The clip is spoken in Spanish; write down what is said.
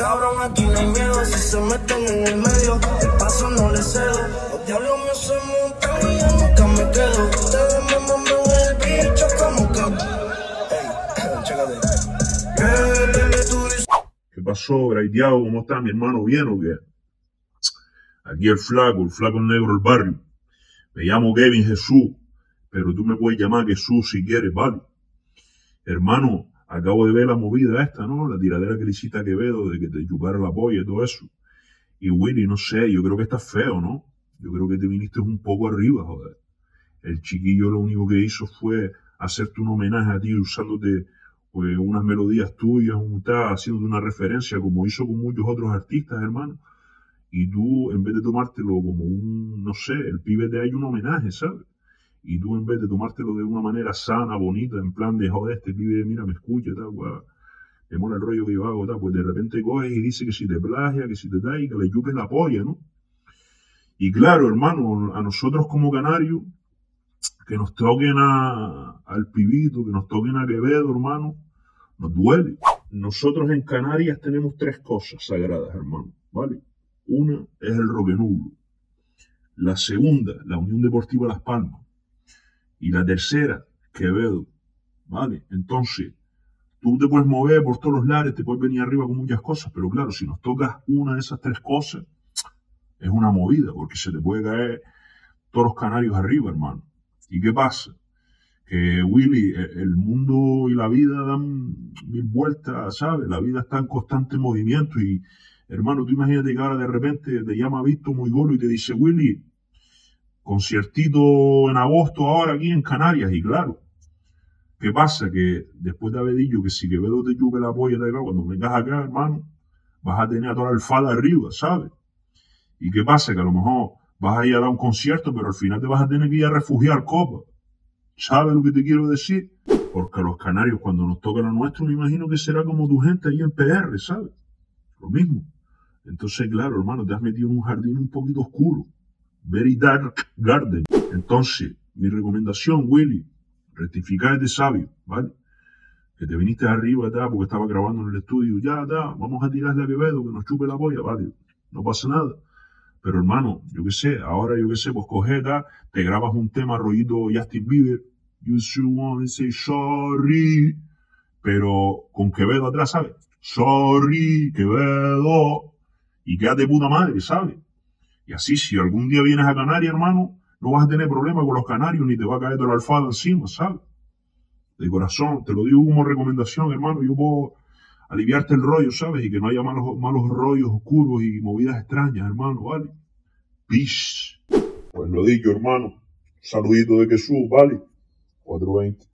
Cabrón, aquí no hay miedo. Si se meten en el medio, el paso no le cedo. Los diablos míos se montan y yo nunca me quedo. Ustedes me mandan el bicho como que. ¿Qué pasó, Braiteado? ¿Cómo está mi hermano? ¿Bien o qué? Aquí el flaco, el flaco negro del barrio. Me llamo Kevin Jesús, pero tú me puedes llamar Jesús si quieres, ¿vale? Hermano, acabo de ver la movida esta, ¿no? La tiradera que le hiciste a Quevedo de que te chupara la polla y todo eso. Y Willy, no sé, yo creo que está feo, ¿no? Yo creo que te viniste un poco arriba, joder. El chiquillo lo único que hizo fue hacerte un homenaje a ti usándote pues, unas melodías tuyas, un tal, haciéndote una referencia como hizo con muchos otros artistas, hermano. Y tú, en vez de tomártelo como un, no sé, el pibe te ha hecho un homenaje, ¿sabes? Y tú, en vez de tomártelo de una manera sana, bonita, en plan de, joder, este pibe, mira, me escucha, tal, guau, me mola el rollo que yo hago, tal, pues de repente coges y dice que si te plagia, que si te da y que le chupes la polla, ¿no? Y claro, hermano, a nosotros como canarios, que nos toquen a, al pibito, que nos toquen a Quevedo, hermano, nos duele. Nosotros en Canarias tenemos tres cosas sagradas, hermano, ¿vale? Una es el roquenulo. La segunda, la Unión Deportiva Las Palmas. Y la tercera, Quevedo, ¿vale? Entonces, tú te puedes mover por todos los lares, te puedes venir arriba con muchas cosas, pero claro, si nos tocas una de esas tres cosas, es una movida, porque se te puede caer todos los canarios arriba, hermano. ¿Y qué pasa? Que Willy, e- el mundo y la vida dan mil vueltas, ¿sabes? La vida está en constante movimiento y, hermano, tú imagínate que ahora de repente te llama Víctor muy golo y te dice, Willy, conciertito en agosto ahora aquí en Canarias y claro, ¿qué pasa? Que después de haber dicho que si Quevedo te chupe la polla acá, cuando vengas acá, hermano, vas a tener a toda la alfada arriba, ¿sabes? ¿Y qué pasa? Que a lo mejor vas a ir a dar un concierto, pero al final te vas a tener que ir a refugiar copa. ¿Sabes lo que te quiero decir? Porque los canarios, cuando nos toca lo nuestro, me imagino que será como tu gente ahí en PR, ¿sabes? Lo mismo. Entonces, claro, hermano, te has metido en un jardín un poquito oscuro. Very dark garden. Entonces, mi recomendación, Willy, rectificar de sabio, ¿vale? Que te viniste arriba, ta, porque estaba grabando en el estudio, ya, ta, vamos a tirarle a Quevedo, que nos chupe la polla, ¿vale? No pasa nada. Pero hermano, yo qué sé, ahora yo qué sé, pues coge, ta, te grabas un tema rollito Justin Bieber, you should wanna say sorry, pero con Quevedo atrás, ¿sabes? Sorry, Quevedo, y quédate puta madre, ¿sabes? Y así, si algún día vienes a Canarias, hermano, no vas a tener problema con los canarios, ni te va a caer toda la alfada encima, ¿sabes? De corazón, te lo digo como recomendación, hermano, yo puedo aliviarte el rollo, ¿sabes? Y que no haya malos, malos rollos oscuros y movidas extrañas, hermano, ¿vale? Peace. Pues lo dicho, hermano. Saludito de Jesús, ¿vale? 420.